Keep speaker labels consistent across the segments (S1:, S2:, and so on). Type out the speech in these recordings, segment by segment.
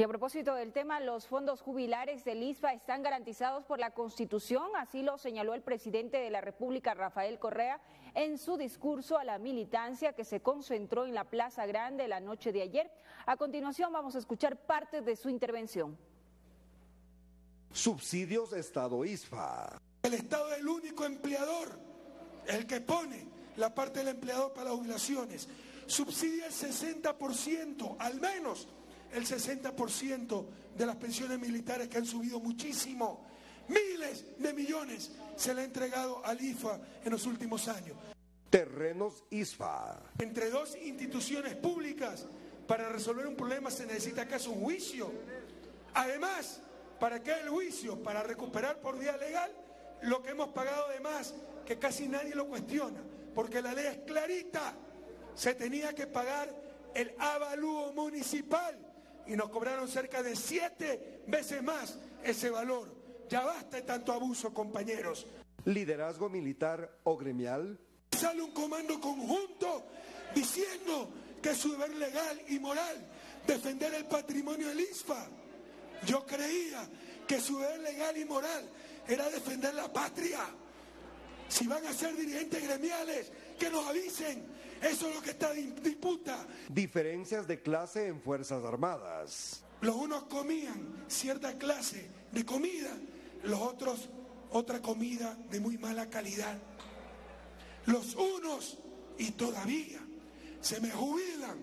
S1: Y a propósito del tema, los fondos jubilares del ISPA están garantizados por la Constitución, así lo señaló el presidente de la República, Rafael Correa, en su discurso a la militancia que se concentró en la Plaza Grande la noche de ayer. A continuación vamos a escuchar parte de su intervención.
S2: Subsidios Estado ISPA.
S3: El Estado es el único empleador, el que pone la parte del empleador para las jubilaciones. Subsidia el 60%, al menos el 60% de las pensiones militares que han subido muchísimo. Miles de millones se le ha entregado al IFA en los últimos años.
S2: Terrenos ISFA.
S3: Entre dos instituciones públicas, para resolver un problema se necesita acaso un juicio. Además, ¿para qué el juicio? Para recuperar por vía legal lo que hemos pagado de más, que casi nadie lo cuestiona, porque la ley es clarita. Se tenía que pagar el avalúo municipal y nos cobraron cerca de siete veces más ese valor. Ya basta de tanto abuso, compañeros.
S2: Liderazgo militar o gremial.
S3: Sale un comando conjunto diciendo que es su deber legal y moral defender el patrimonio del ISFA. Yo creía que su deber legal y moral era defender la patria. Si van a ser dirigentes gremiales, que nos avisen. Eso es lo que está en disputa.
S2: Diferencias de clase en Fuerzas Armadas.
S3: Los unos comían cierta clase de comida, los otros otra comida de muy mala calidad. Los unos, y todavía, se me jubilan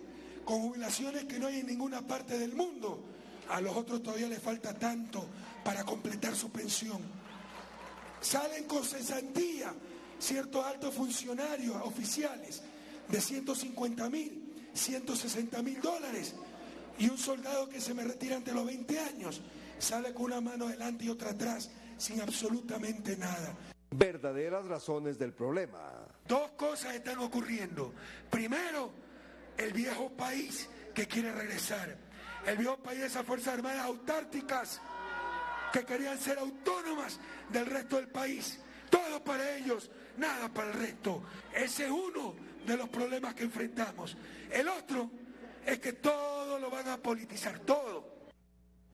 S3: con jubilaciones que no hay en ninguna parte del mundo. A los otros todavía les falta tanto para completar su pensión. Salen con cesantía ciertos altos funcionarios oficiales de 150 mil, 160 mil dólares y un soldado que se me retira ante los 20 años sale con una mano adelante y otra atrás sin absolutamente nada.
S2: Verdaderas razones del problema.
S3: Dos cosas están ocurriendo. Primero, el viejo país que quiere regresar. El viejo país de esas Fuerzas Armadas autárticas que querían ser autónomas del resto del país. Todo para ellos, nada para el resto. Ese es uno de los problemas que enfrentamos. El otro es que todo lo van a politizar, todo.